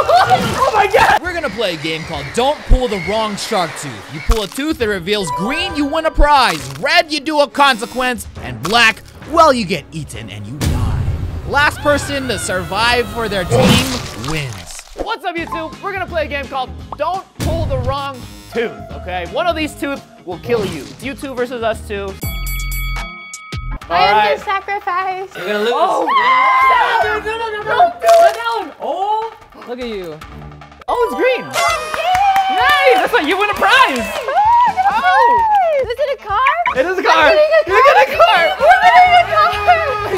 oh my god! We're gonna play a game called Don't Pull the Wrong Shark Tooth. You pull a tooth that reveals green, you win a prize. Red, you do a consequence. And black, well, you get eaten and you die. Last person to survive for their team wins. What's up, YouTube? We're gonna play a game called Don't Pull the Wrong Tooth, okay? One of these tooth will kill you. It's you two versus us two. I am Alright. the sacrifice. You're gonna lose. Oh! No, no, no, no, no. Sit down. Oh, look at you. Oh, it's green. Nice! That's why you win a prize. Oh! oh. Is it a car? It is a car. a You get a car. We're winning a car!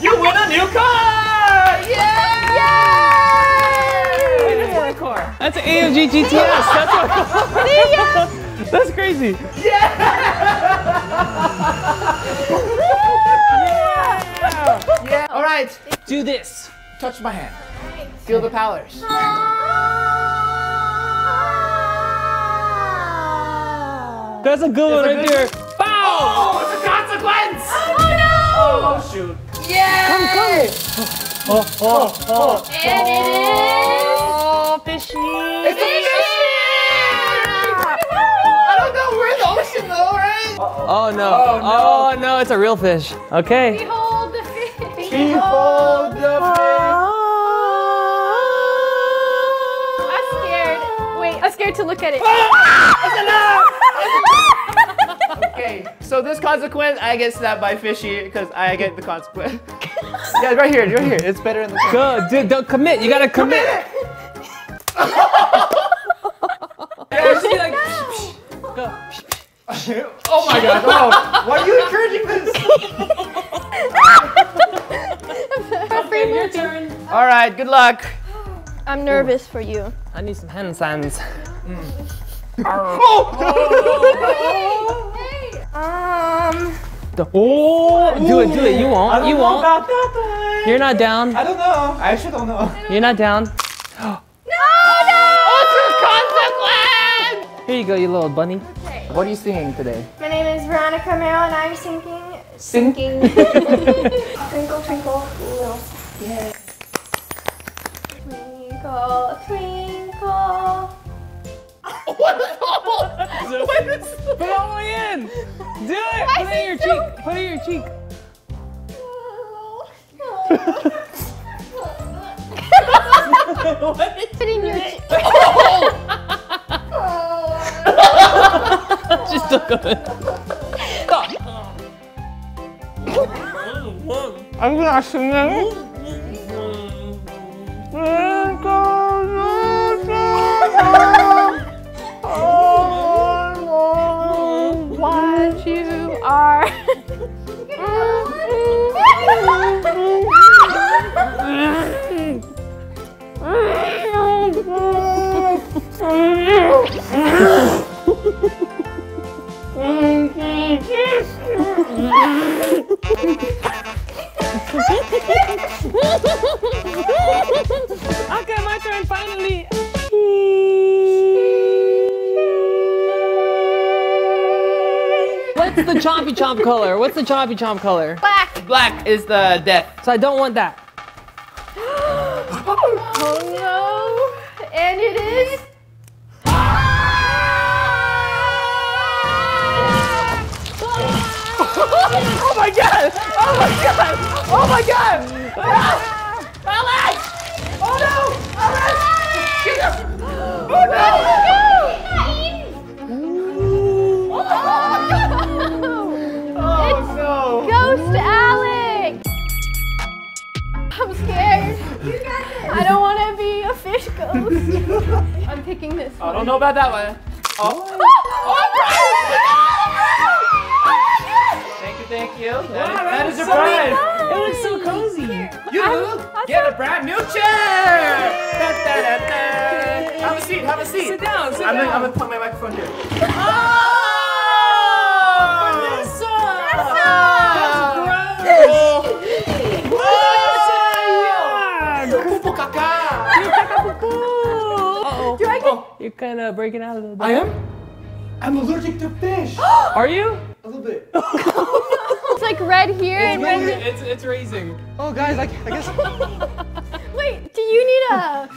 You win a new car. Yeah! Yay! That's my car. That's an AMG GTS. That's what. See ya! That's crazy. Yeah. All right. Do this. Touch my hand. Feel the powers. That's a good one right there. Bow. Oh, it's a consequence. Oh no! Oh, oh shoot. Yeah. Come, come. Oh, oh, oh, oh. And it is. Oh, fishy. It's a fish. I don't know. We're in the ocean though, right? Oh no. Oh, no. Oh no, it's a real fish. Okay. Behold the fish. Behold the I'm to look at it. Ah! Okay, so this consequence, I get snapped by fishy because I get the consequence. yeah, right here, right here. It's better in the. Go, dude. Don't commit. You gotta commit. Yeah, just be like, go. Oh my god! Oh, why are you encouraging this? Okay, your turn. All right, good luck. I'm nervous for you. I need some hand sands. Um. Oh, do it, do it. You won't. You won't. About that one. You're not down. I don't know. I actually don't know. You're not down. No! No. Ultra consequence. Here you go, you little bunny. Okay. What are you singing today? My name is Veronica Merrell, and I'm singing. Singing. It. Put it in your cheek. Put it in your cheek. Put in your cheek. She's still going. I'm gonna sing it. What Okay, my turn finally. What's the chompy chomp color? What's the chompy chomp color? Black. Black is the death. So I don't want that. Oh no. And it is. Oh my god! Oh my god! Oh my god! Oh, don't know about that one. Oh. oh, oh thank you, thank you. That is, that is your prize. It looks so cozy. You get a brand new chair. Da, da, da, da. Have a seat. Have a seat. Sit down, sit I'm Gonna, down. I'm gonna put my microphone here. You're kind of breaking out a little bit. I am. I'm allergic to fish. Are you? a little bit. It's like red here and red. It's it's raising. Oh, guys, I, I guess. Wait, do you need a?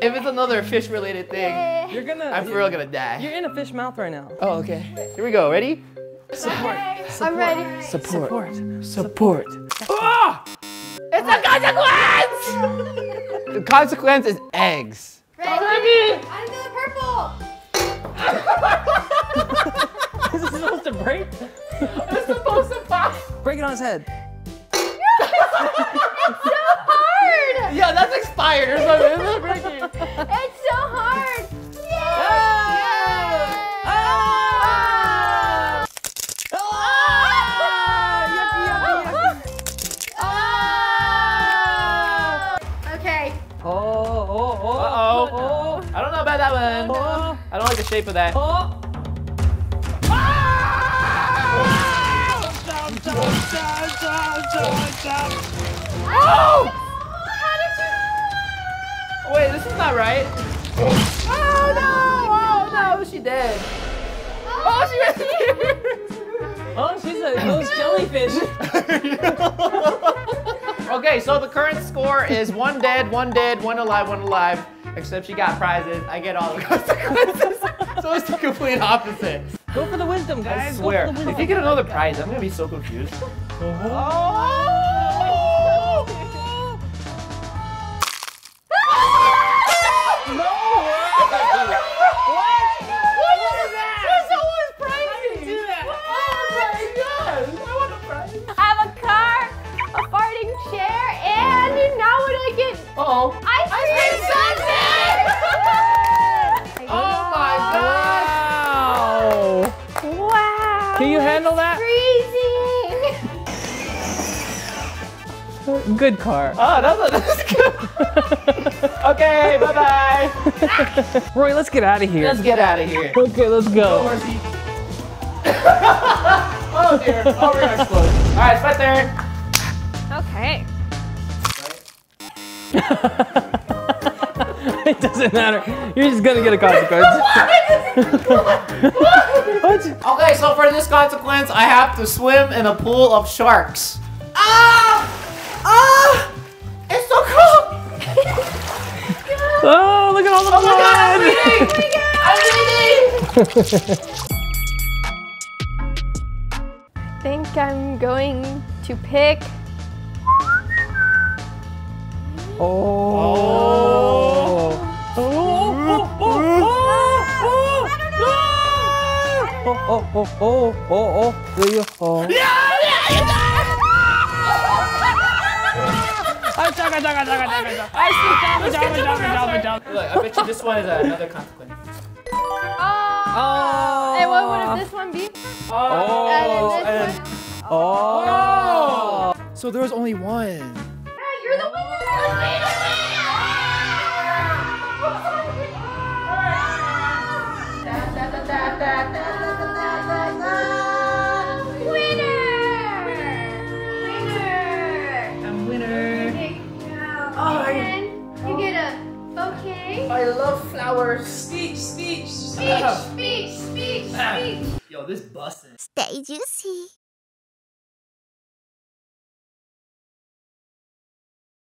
If it's another fish related thing, You're gonna. I'm for real gonna die. You're in a fish mouth right now. Oh, okay. Here we go. Ready? Support. I'm ready. Support. Support. Ah! It's a consequence! the consequence is eggs. Ready? I'm the purple. Is it supposed to break? It's supposed to pop. Break it on his head. It's so hard. Yeah, that's expired. It's not, it's not breaking. It's so hard. Okay. Oh, oh, oh. Uh-oh. Oh, I don't know about that one. oh, I don't like the shape of that. oh. Oh! Wait, this is not right. Oh no! Oh no, oh, she dead. Oh, she went here. Oh, she's a those jellyfish. Okay, so the current score is one dead, one dead, one alive, one alive. Except she got prizes. I get all the consequences. so it's the complete opposite. Go for the wisdom, guys. I swear. If you get another prize, I'm gonna be so confused. Oh! Handle that? Freezing. Good car. Ah, oh, that's, that's good. okay, bye bye. Roy, let's get out of here. Let's get out of here. Okay, let's go. Horsey. oh dear. Oh, we're gonna explode. All right, it's my turn. Okay. it doesn't matter. You're just gonna get a consequence. what? Okay, so for this consequence, I have to swim in a pool of sharks. Ah! Ah! It's so cold! Oh, look at all the Oh my god, I'm blood. bleeding! I'm bleeding! I think I'm going to pick. Oh. Oh. Oh. Oh. Oh. Oh. Oh. Do you? Oh. Chugga. Look, I bet you this one is another consequence. Oh. Oh. And what would this one be? Oh, and then and this one. Oh. So there was only one. You're the winner. Winner! Love flowers. Speech, speech, speech, speech, speech. Yo, this bussin'. Stay juicy.